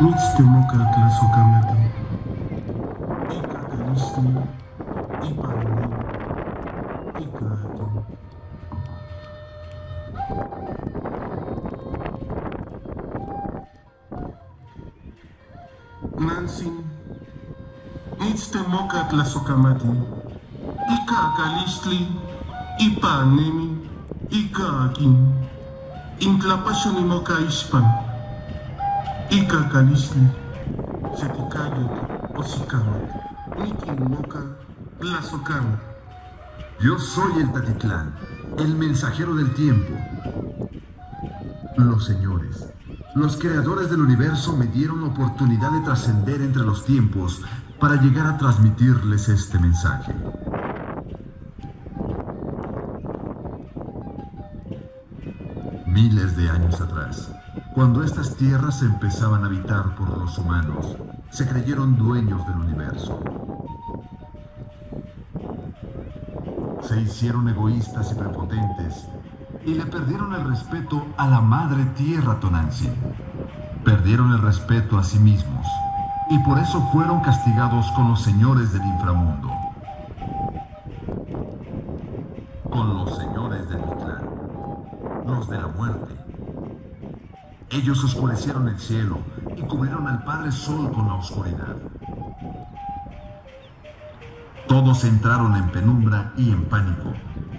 Nic temu katle sukametu. I kateliści, i panny, i kretu. Nancy, nic temu katle sukametu. I kakaliszli, i pannemi, i kakin. Intlapasyonimo ka ispan. Setikayot Osikama. Niki Moka Tlazocama. Yo soy el Tatitlán, el mensajero del tiempo. Los señores, los creadores del universo me dieron la oportunidad de trascender entre los tiempos para llegar a transmitirles este mensaje. Miles de años atrás, cuando estas tierras empezaban a habitar por los humanos, se creyeron dueños del universo. Se hicieron egoístas y prepotentes y le perdieron el respeto a la madre tierra Tonantzin. Perdieron el respeto a sí mismos y por eso fueron castigados con los señores del inframundo. Con los señores del Mictlán, los de la muerte. Ellos oscurecieron el cielo y cubrieron al Padre Sol con la oscuridad. Todos entraron en penumbra y en pánico,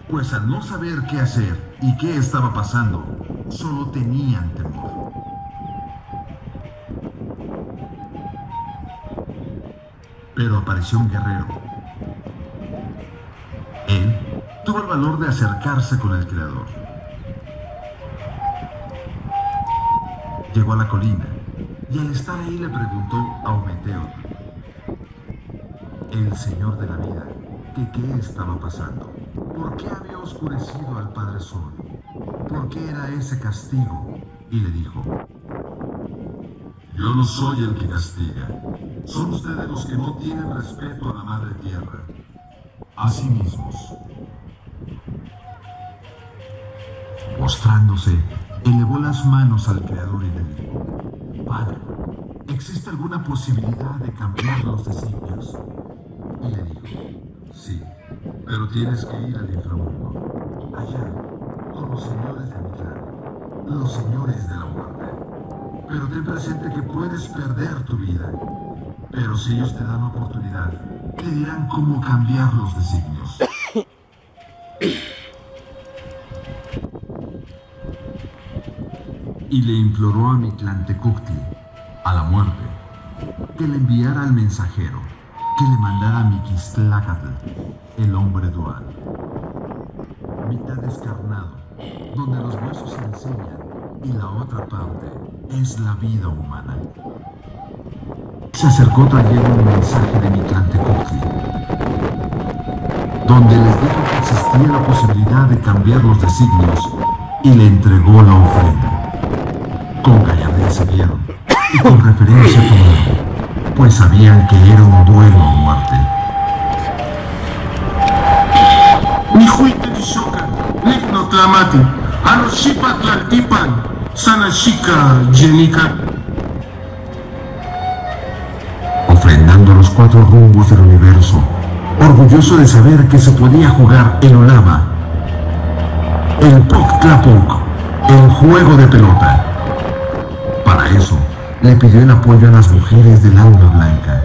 pues al no saber qué hacer y qué estaba pasando, solo tenían temor. Pero apareció un guerrero. Él tuvo el valor de acercarse con el Creador. Llegó a la colina y al estar ahí le preguntó a Ometeo, el Señor de la vida, que qué estaba pasando. ¿Por qué había oscurecido al Padre Sol? ¿Por qué era ese castigo? Y le dijo, yo no soy el que castiga. Son ustedes los que no tienen respeto a la Madre Tierra. A sí mismos. Mostrándose, elevó las manos al Creador y le dijo, Padre, ¿existe alguna posibilidad de cambiar los designios? Y le dijo, sí, pero tienes que ir al inframundo, allá, con los señores de Mictlán, los señores de la muerte. Pero ten presente que puedes perder tu vida. Pero si ellos te dan oportunidad, te dirán cómo cambiar los designios. Y le imploró a Mictlantecutli, a la muerte, que le enviara al mensajero, que le mandara a Miquistlacatl, el hombre dual. Mitad descarnado, donde los huesos se enseñan y la otra parte es la vida humana. Se acercó trayendo un mensaje de Mictlantecutli, donde les dijo que existía la posibilidad de cambiar los designios y le entregó la ofrenda. Con se vieron y con referencia tomaron, pues sabían que era un duelo a muerte. Sanashika Jenika. ofrendando los cuatro rumbos del universo, orgulloso de saber que se podía jugar el Olama, el Pok Tlapok, el juego de pelota. Para eso, le pidió el apoyo a las mujeres del alma blanca,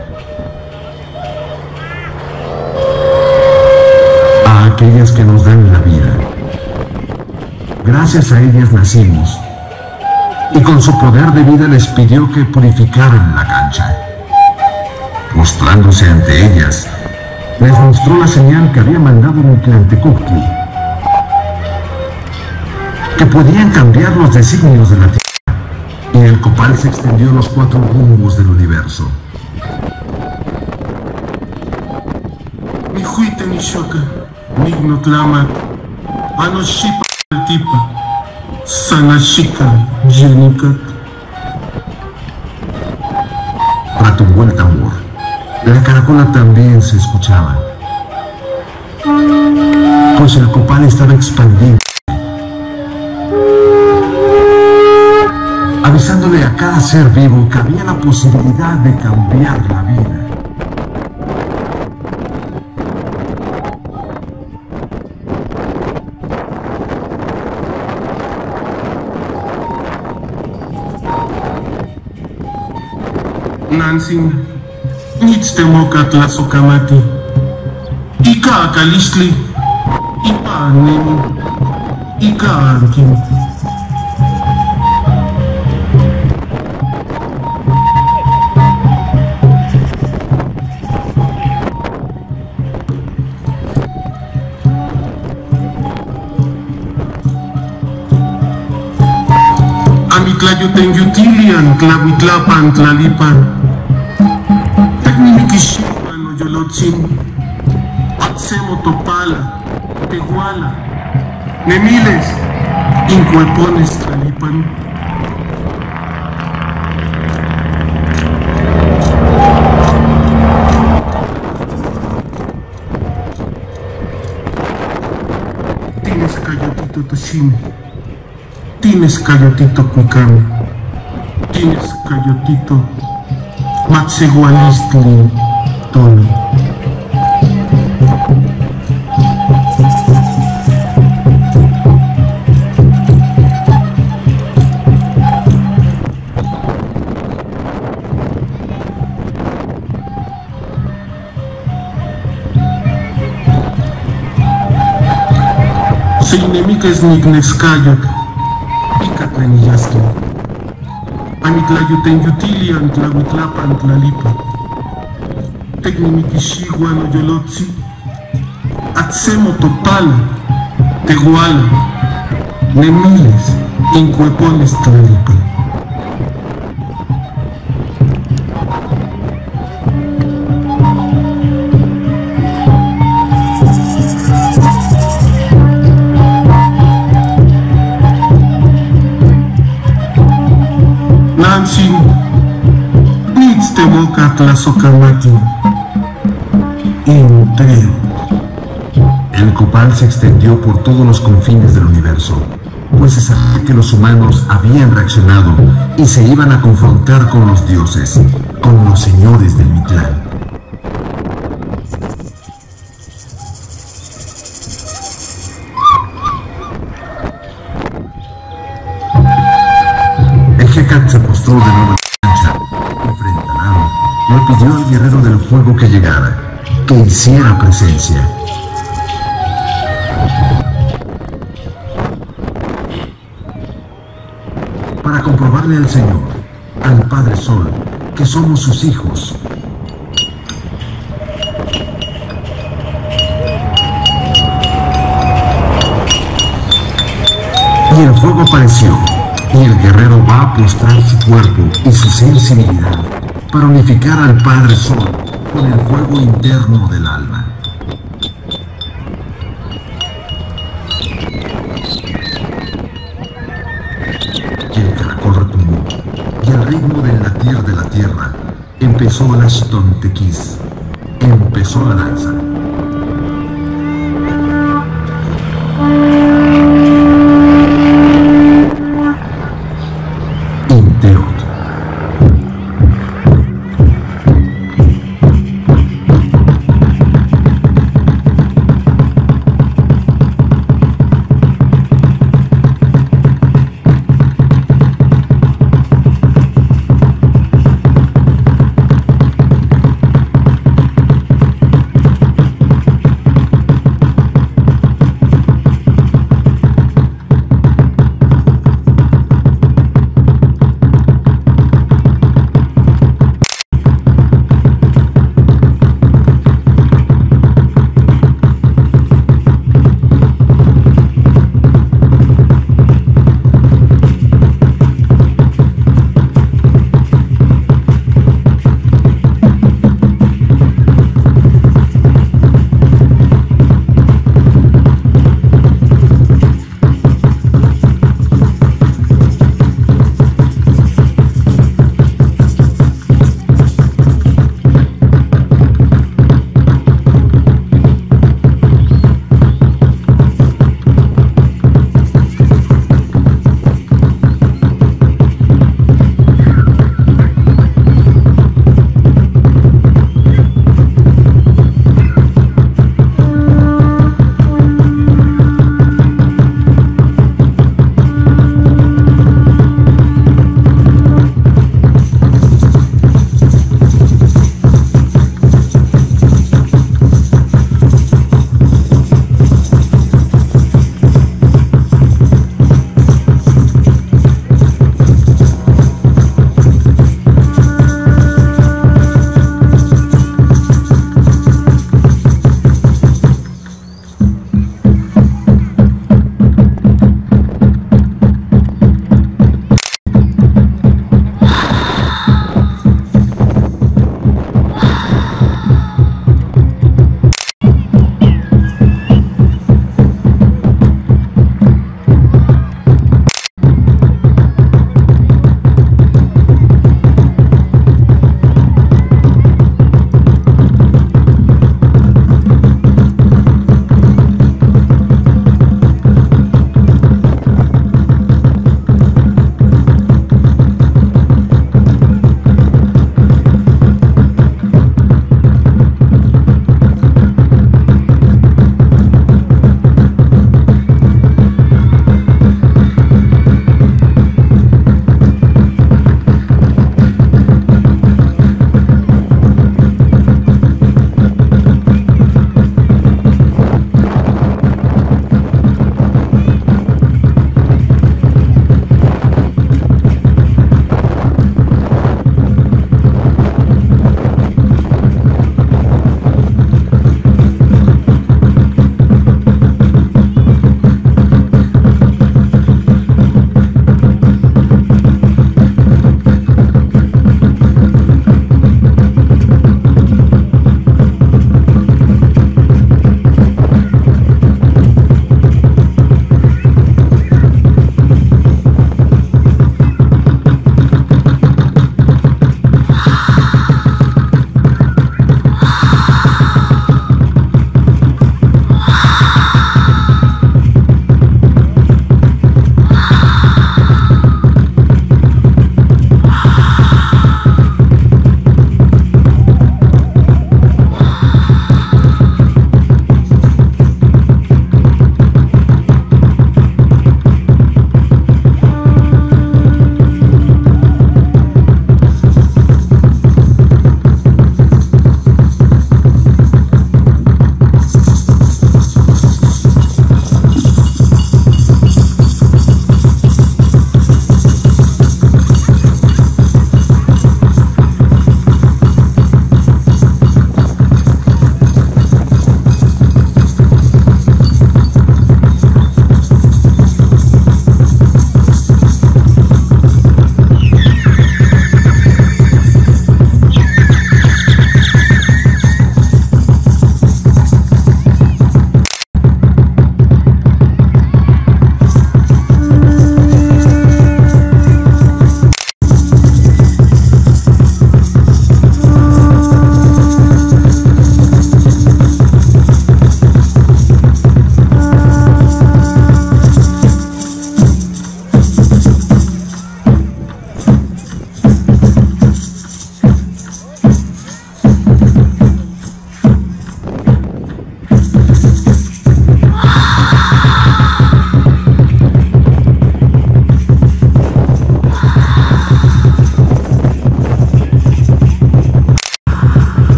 a aquellas que nos dan la vida. Gracias a ellas nacimos, y con su poder de vida les pidió que purificaran la cancha. Mostrándose ante ellas, les mostró la señal que había mandado Mictlantecutli, que podían cambiar los designios de la tierra, el copal se extendió a los cuatro rumbos del universo. Nihuite Nishoka. Nigno Tlamat. Anoshipa Tlaltipan. Sanashika Jenikat. Retumbó el tambor. La caracola también se escuchaba, pues el copal estaba expandido. Avisándole a cada ser vivo que había la posibilidad de cambiar la vida. Nancy, nic temoka tlasokamati. Ika akalistli, ipa nemi, ika ankin. Amitlayuten yutilian, tlahuitlapan, tlalipan. Tecniquishipan, oyolotzin. Atsemo topala, tehuala. Nemiles, incuepones, tlalipan. Tienes cayotito toshimi. Tienes cayotito cuicame. Tienes cayotito matsegualistli toni. Seinemiques nignescayot, icatlanillasque. Amitlayuten yutilian tlahuitlapan tlalipa. Tecnimiquixiguan oyolotzi. Atsemo topala, tehuala. Nemiles, incuepones tlalipa. El copal se extendió por todos los confines del universo, pues se sabía que los humanos habían reaccionado y se iban a confrontar con los dioses, con los señores del Mictlán. Pidió al guerrero del fuego que llegara, que hiciera presencia. para comprobarle al Señor, al Padre Sol, que somos sus hijos. Y el fuego apareció, y el guerrero va a postrar su cuerpo y su sensibilidad para unificar al Padre Sol con el fuego interno del alma. y el caracol retumbó, y al ritmo del latir de la tierra empezó la Xtontequis, empezó la danza.